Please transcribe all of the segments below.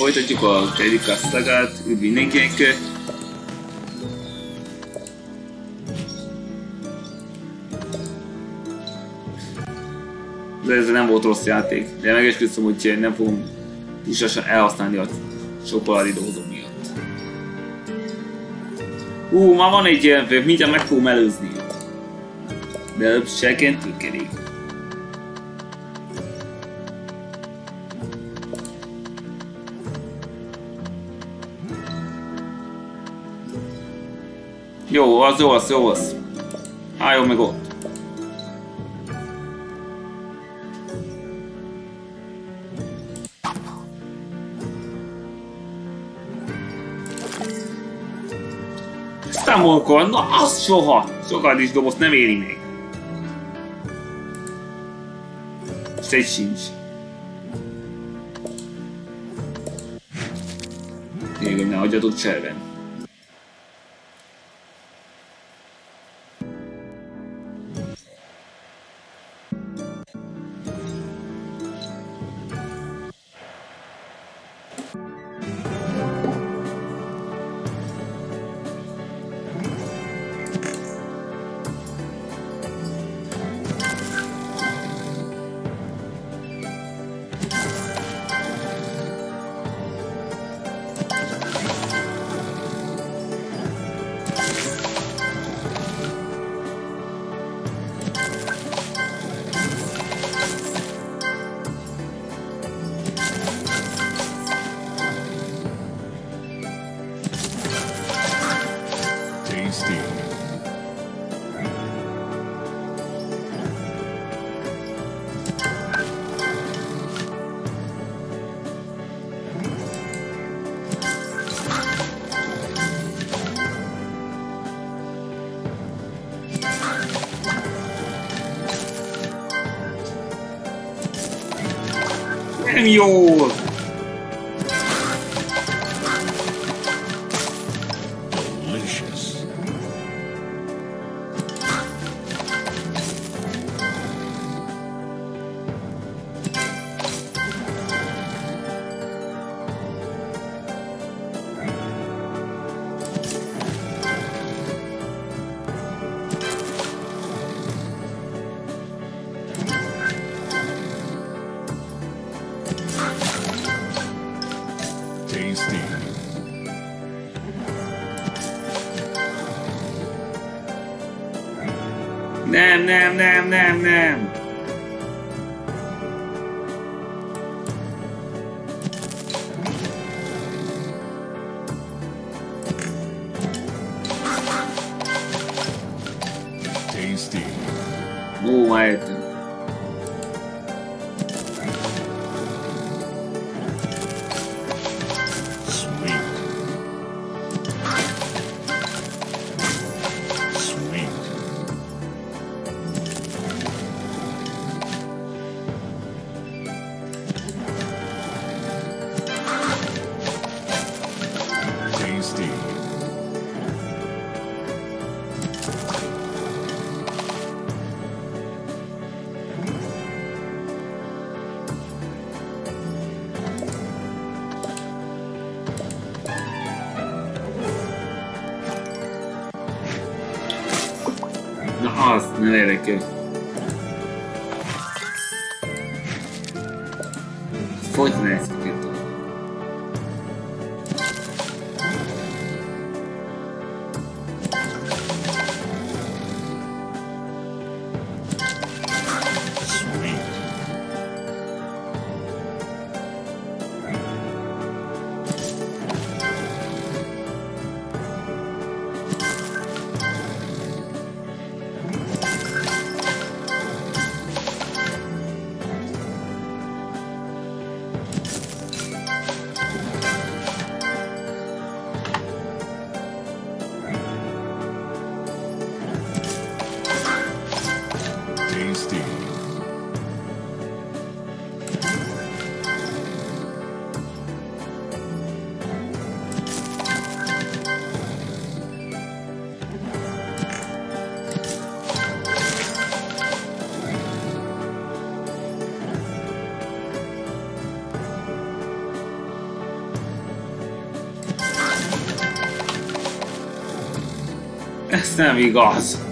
folytatjuk a Teddy Kasztagát, üdv mindenkinek. De ez nem volt rossz játék, de megesküszöm, hogy nem fogom túlságosan elhasználni a Sopalari dolgozó miatt. Ú, már van egy ilyen, mindjárt meg fogom előzni. De seként tükerik. Jó, az jó, az jó, az. Álljon meg ott. Számolkor, na az soha! Sokat is dobozt nem éri még. Most egy sincs. Tényleg, ne hagyjad cserben. みよう。Jó! nem, nem, nem, nem. Tasty. take care. Ez nem igaz.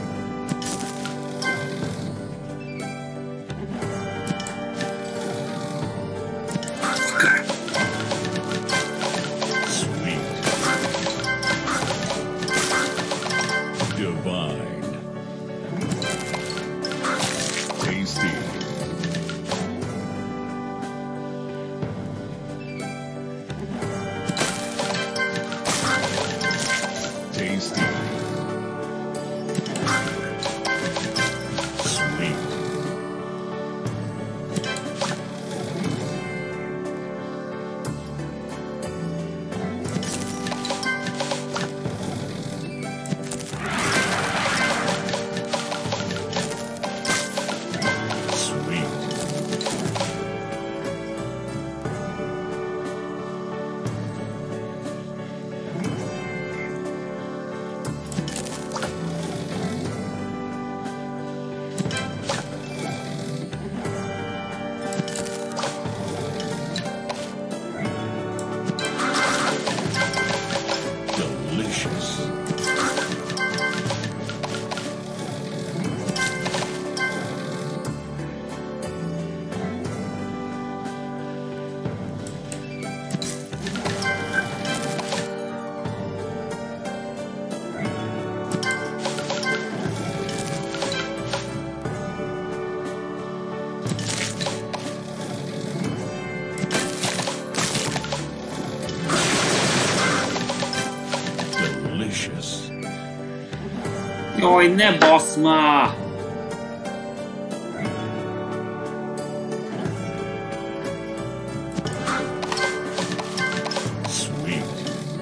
Jaj, ne basz már!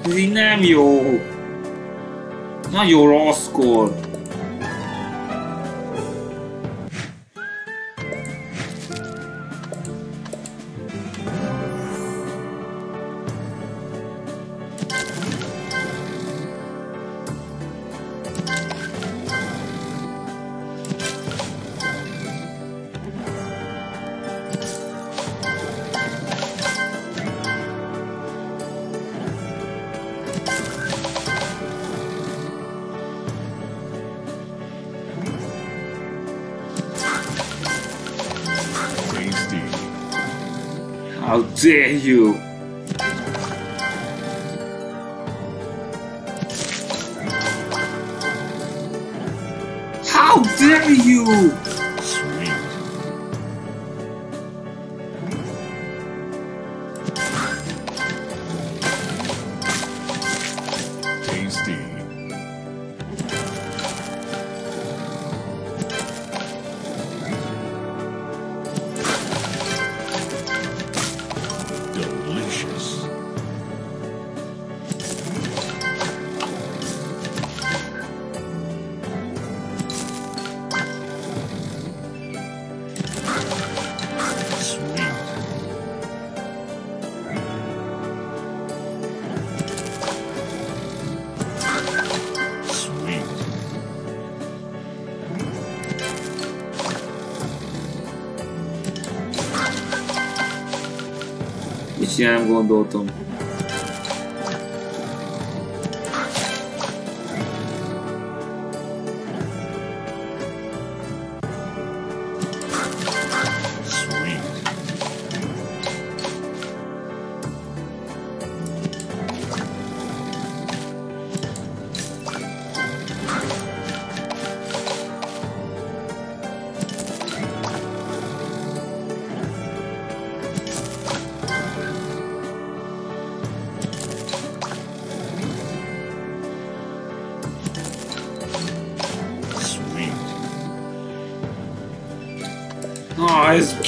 Ez így nem jó. Nagyon rosszkor. How dare you! How dare you! Nem gondoltam.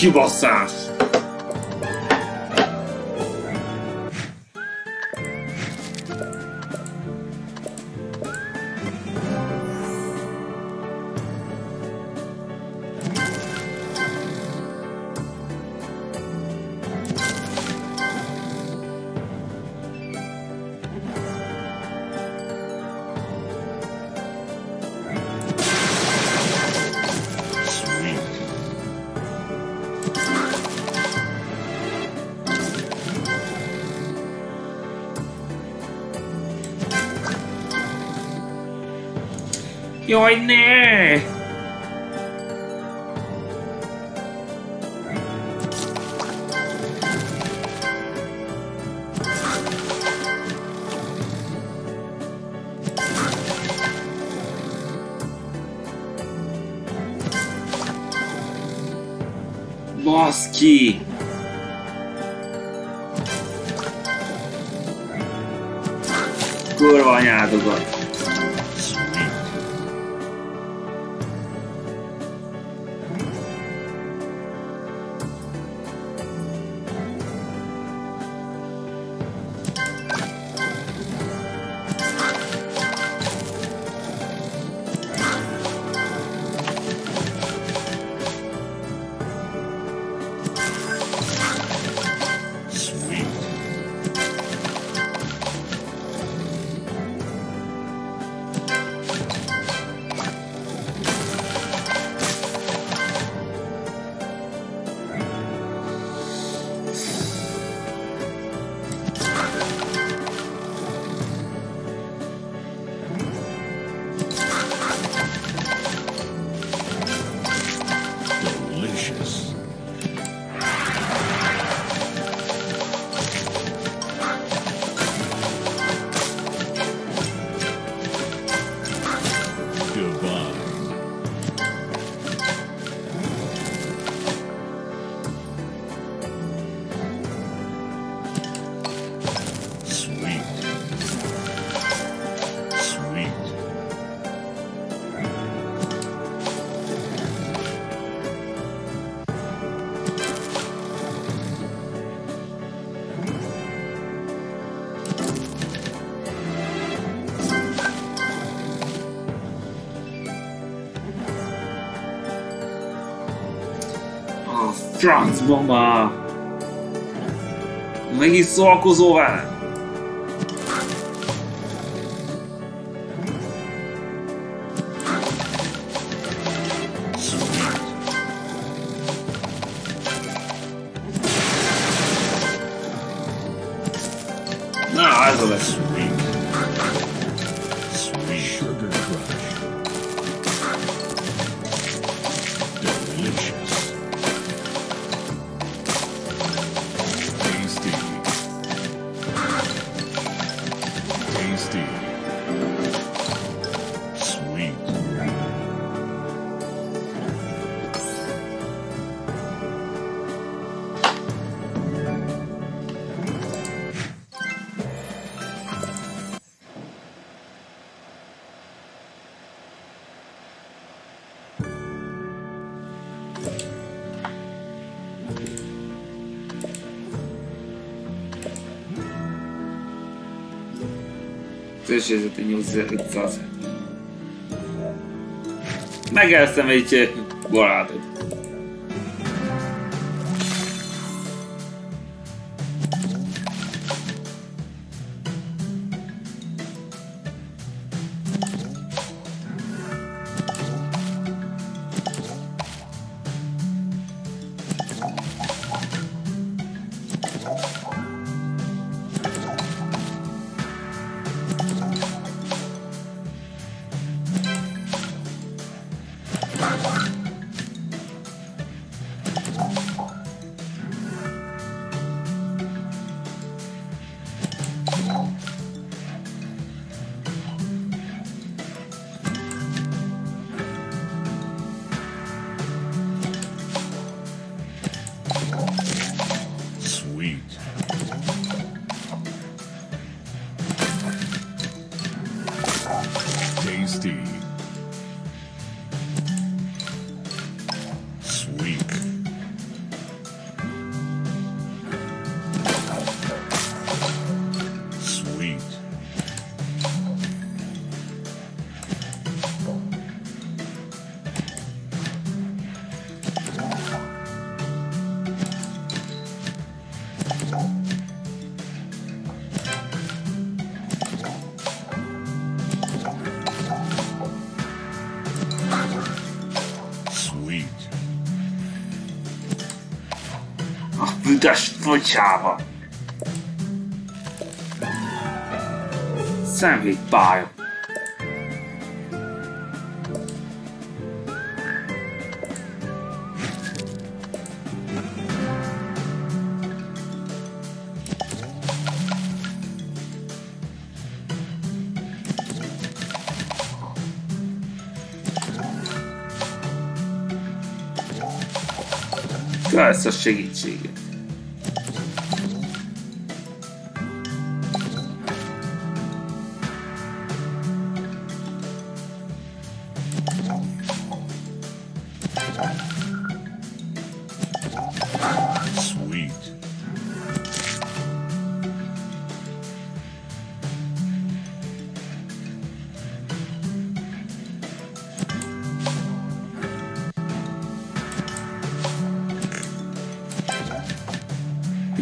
Ah, ez kibasszás! Jaj, ne! Baszki! Kurva francba már! Megint szórakozol vele? Sweet. Na, ez a lesz. Też jest to nie uzasadnione. Megelszemejtje barátod. Sweet. Utas fogysába! Szemhét pálya. Kösz a segítséget!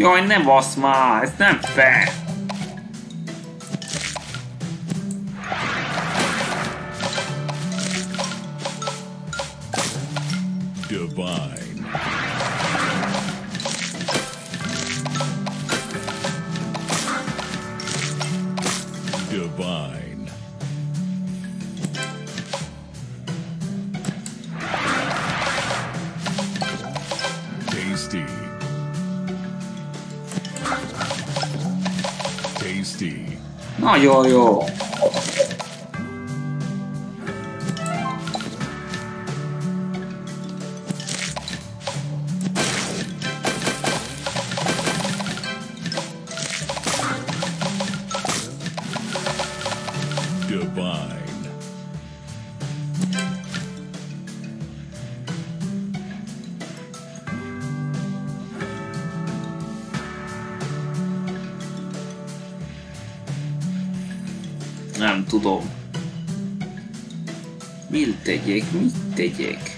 Jaj, nem basz már, ez nem fair. Divine. Tasty. Nagyon jó. Divine. Nem tudom. Mit tegyek, mit tegyek?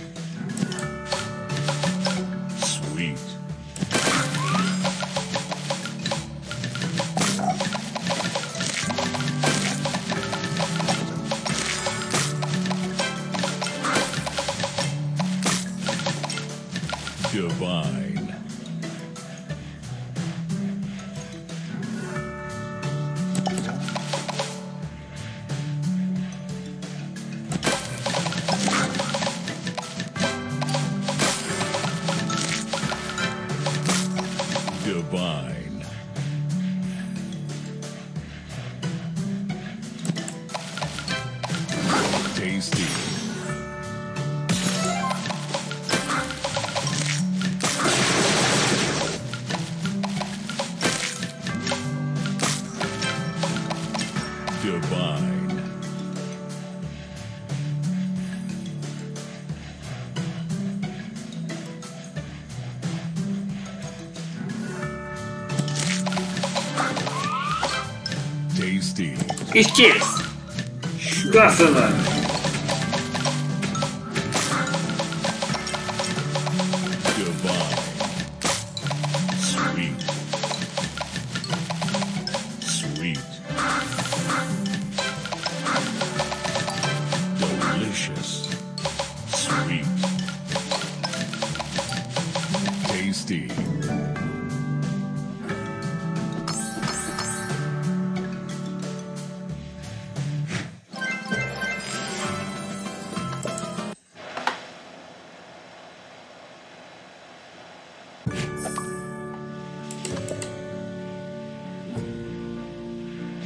Tasty. És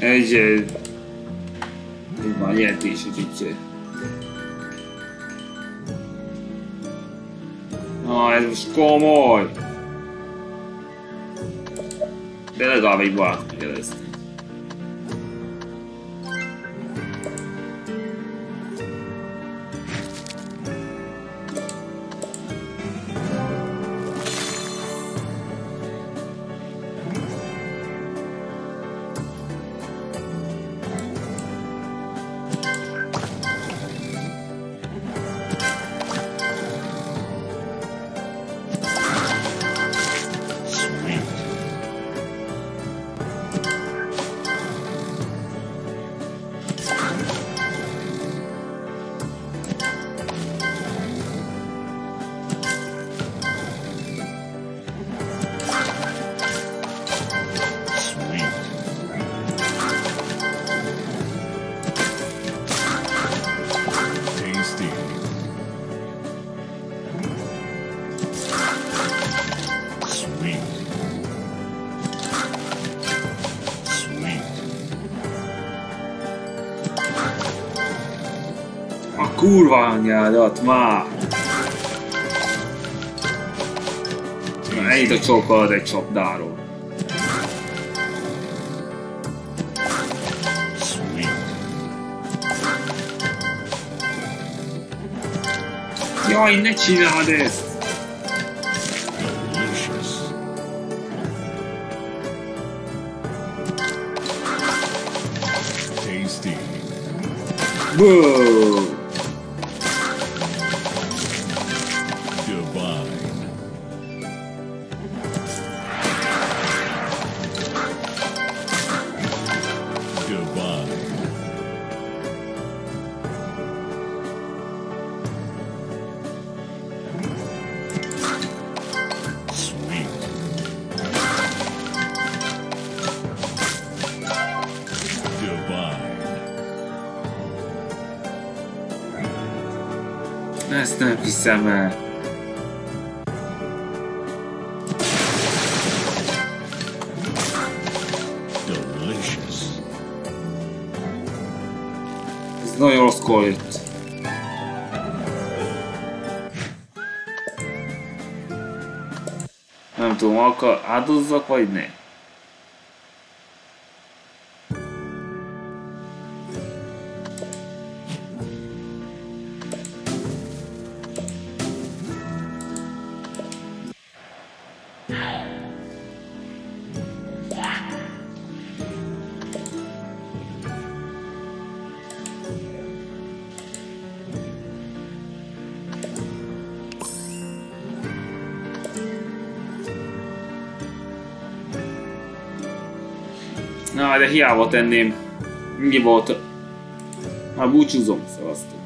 Egy... ö, Így van, jelentés, úgyhogy... Na, ez most komoly! De legalább egy valaki kérdezte. A kurva anyádat már! ennyit a csókolod egy csapdáról. Sweet. Jaj, ne csináld ezt! Delicious. Ezt nem hiszem el. Delicious. Ez nagyon rosszkor jött. Nem tudom, akar áldozzak vagy ne? De hiába tenném. Ennyi volt. Már búcsúzom, szevasztok.